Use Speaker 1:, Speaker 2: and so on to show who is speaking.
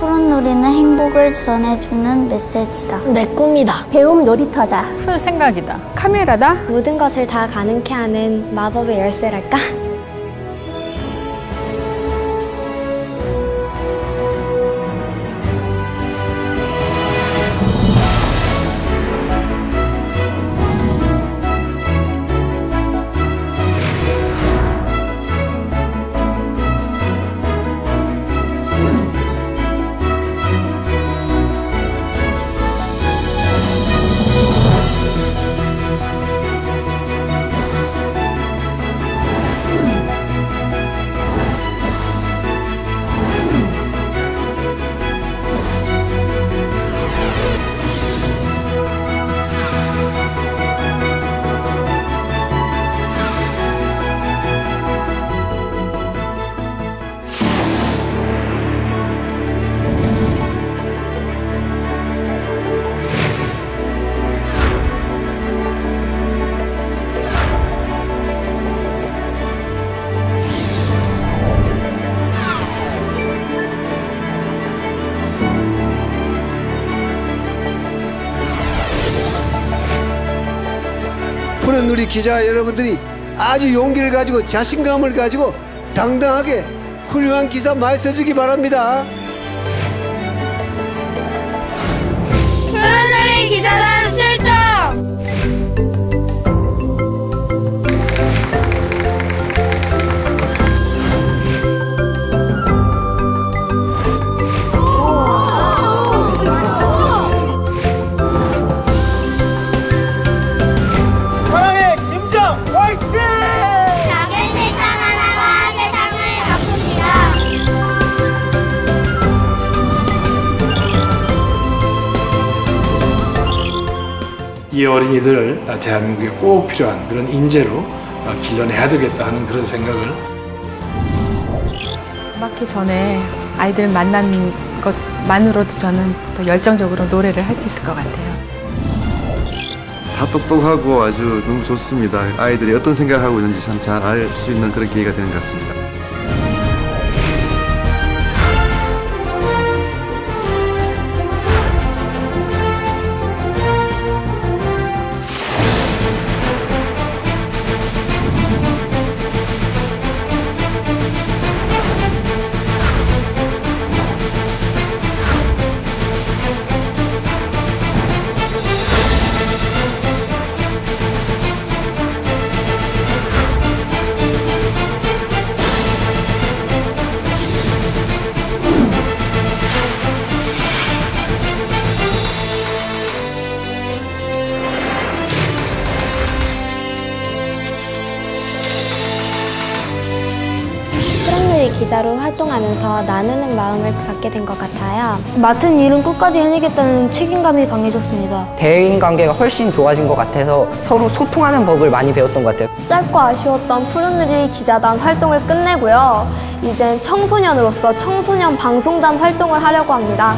Speaker 1: 푸른놀이는 행복을 전해주는 메시지다.
Speaker 2: 내 꿈이다.
Speaker 3: 배움 놀이터다.
Speaker 4: 풀 생각이다. 카메라다.
Speaker 2: 모든 것을 다 가능케 하는 마법의 열쇠랄까?
Speaker 5: 푸른 누리 기자 여러분들이 아주 용기를 가지고 자신감을 가지고 당당하게 훌륭한 기사 많이 써주기 바랍니다.
Speaker 1: 이
Speaker 6: 어린이들을 대한민국에 꼭 필요한 그런 인재로 길러내야 되겠다 하는 그런 생각을
Speaker 4: 맞기 전에 아이들 만난 것만으로도 저는 더 열정적으로 노래를 할 수 있을 것 같아요.
Speaker 7: 다 똑똑하고 아주 너무 좋습니다. 아이들이 어떤 생각을 하고 있는지 참 잘 알 수 있는 그런 기회가 되는 것 같습니다.
Speaker 2: 기자로 활동하면서 나누는 마음을 갖게 된 것 같아요.
Speaker 8: 맡은 일은 끝까지 해내겠다는 책임감이 강해졌습니다.
Speaker 9: 대인 관계가 훨씬 좋아진 것 같아서 서로 소통하는 법을 많이 배웠던 것 같아요.
Speaker 2: 짧고 아쉬웠던 푸른누리 기자단 활동을 끝내고요. 이젠 청소년으로서 청소년 방송단 활동을 하려고 합니다.